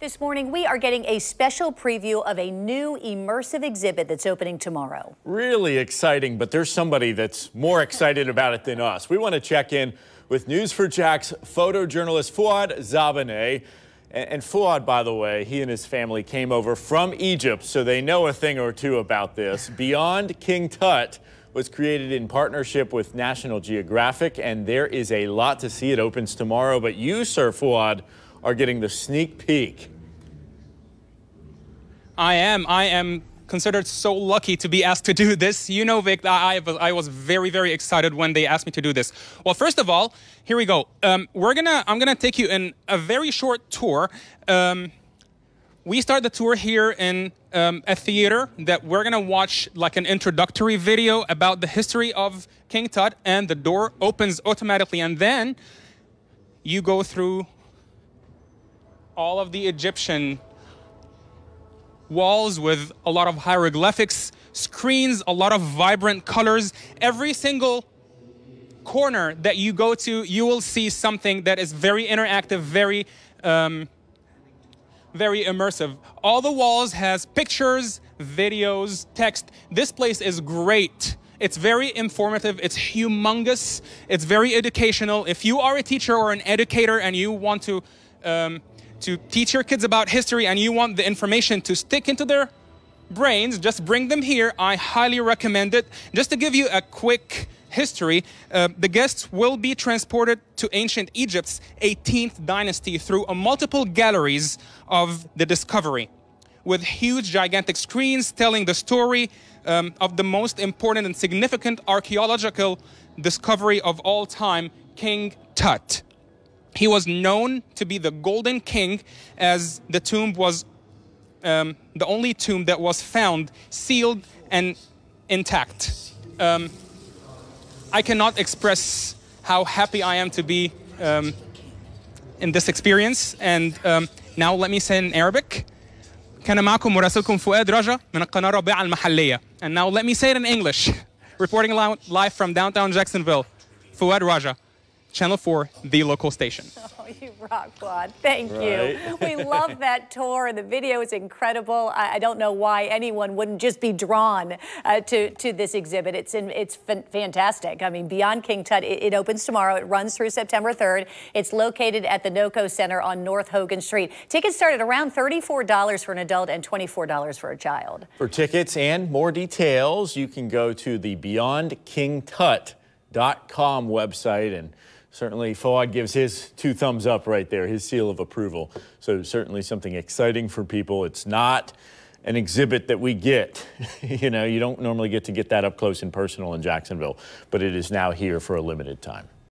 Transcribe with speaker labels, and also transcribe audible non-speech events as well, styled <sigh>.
Speaker 1: This morning, we are getting a special preview of a new immersive exhibit that's opening tomorrow.
Speaker 2: Really exciting, but there's somebody that's more excited about it than us. We want to check in with News4JAX photojournalist Fouad Zabaneh. And Fouad, by the way, he and his family came over from Egypt, so they know a thing or two about this. Beyond King Tut was created in partnership with National Geographic, and there is a lot to see. It opens tomorrow, but you, Sir Fouad, are getting the sneak peek.
Speaker 3: I am. I am considered so lucky to be asked to do this. You know, Vic, I, I was very, very excited when they asked me to do this. Well, first of all, here we go. Um, we're gonna, I'm gonna take you in a very short tour. Um, we start the tour here in um, a theater that we're gonna watch like an introductory video about the history of King Tut, and the door opens automatically, and then you go through all of the Egyptian walls with a lot of hieroglyphics, screens, a lot of vibrant colors. Every single corner that you go to, you will see something that is very interactive, very, um, very immersive. All the walls has pictures, videos, text. This place is great. It's very informative. It's humongous. It's very educational. If you are a teacher or an educator and you want to um, to teach your kids about history and you want the information to stick into their brains, just bring them here. I highly recommend it. Just to give you a quick history, uh, the guests will be transported to ancient Egypt's 18th dynasty through a multiple galleries of the discovery with huge gigantic screens telling the story um, of the most important and significant archaeological discovery of all time, King Tut. He was known to be the Golden King, as the tomb was um, the only tomb that was found sealed and intact. Um, I cannot express how happy I am to be um, in this experience. And um, now let me say in Arabic. And now let me say it in English. <laughs> Reporting live from downtown Jacksonville. Fouad Raja. Channel 4, the local station. <laughs>
Speaker 1: Oh, you rock, Fouad. Thank right. you. We love <laughs> that tour. And the video is incredible. I, I, don't know why anyone wouldn't just be drawn uh, to, to this exhibit. It's in, it's fantastic. I mean, Beyond King Tut, it, it, opens tomorrow. It runs through September 3rd. It's located at the NOCO Center on North Hogan Street. Tickets start at around $34 for an adult and $24 for a child.
Speaker 2: For tickets and more details, you can go to the BeyondKingTut.com website and certainly Fouad gives his two thumbs up right there, his seal of approval. So certainly something exciting for people. It's not an exhibit that we get. <laughs> you know, you don't normally get to get that up close and personal in Jacksonville, but it is now here for a limited time.